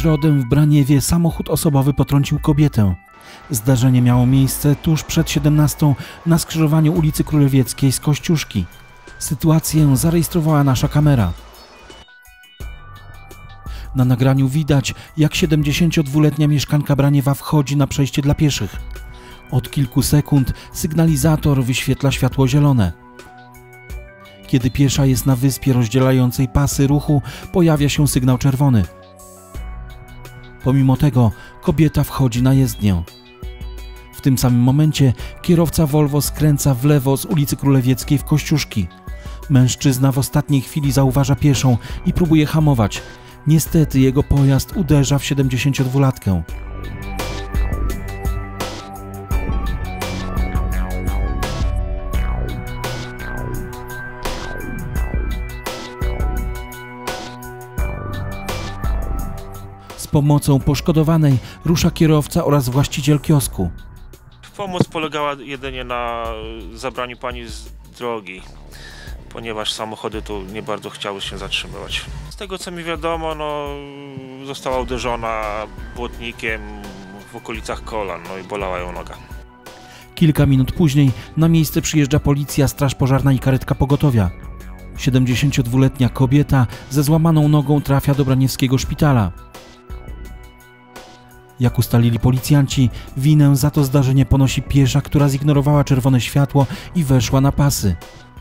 środę w Braniewie samochód osobowy potrącił kobietę. Zdarzenie miało miejsce tuż przed 17 na skrzyżowaniu ulicy Królewieckiej z Kościuszki. Sytuację zarejestrowała nasza kamera. Na nagraniu widać, jak 72-letnia mieszkanka Braniewa wchodzi na przejście dla pieszych. Od kilku sekund sygnalizator wyświetla światło zielone. Kiedy piesza jest na wyspie rozdzielającej pasy ruchu, pojawia się sygnał czerwony. Pomimo tego kobieta wchodzi na jezdnię. W tym samym momencie kierowca Volvo skręca w lewo z ulicy Królewieckiej w Kościuszki. Mężczyzna w ostatniej chwili zauważa pieszą i próbuje hamować. Niestety jego pojazd uderza w 72-latkę. Pomocą poszkodowanej rusza kierowca oraz właściciel kiosku. Pomoc polegała jedynie na zabraniu pani z drogi, ponieważ samochody tu nie bardzo chciały się zatrzymywać. Z tego co mi wiadomo, no, została uderzona błotnikiem w okolicach kolan, no i bolała ją noga. Kilka minut później na miejsce przyjeżdża policja, straż pożarna i karetka pogotowia. 72-letnia kobieta ze złamaną nogą trafia do Braniewskiego szpitala. Jak ustalili policjanci, winę za to zdarzenie ponosi piesza, która zignorowała czerwone światło i weszła na pasy.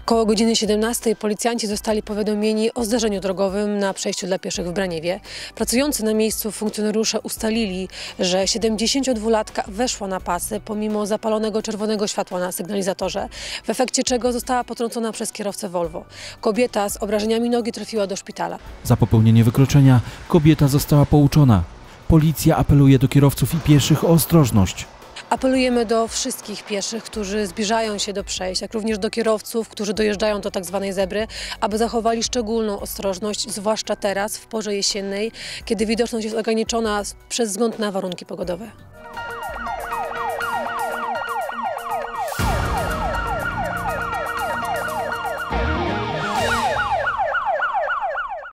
Koło godziny 17 policjanci zostali powiadomieni o zdarzeniu drogowym na przejściu dla pieszych w Braniewie. Pracujący na miejscu funkcjonariusze ustalili, że 72-latka weszła na pasy pomimo zapalonego czerwonego światła na sygnalizatorze, w efekcie czego została potrącona przez kierowcę Volvo. Kobieta z obrażeniami nogi trafiła do szpitala. Za popełnienie wykroczenia kobieta została pouczona. Policja apeluje do kierowców i pieszych o ostrożność. Apelujemy do wszystkich pieszych, którzy zbliżają się do przejść, jak również do kierowców, którzy dojeżdżają do tak zwanej zebry, aby zachowali szczególną ostrożność, zwłaszcza teraz, w porze jesiennej, kiedy widoczność jest ograniczona przez wzgląd na warunki pogodowe.